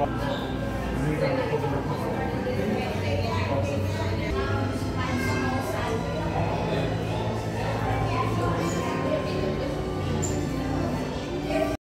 Well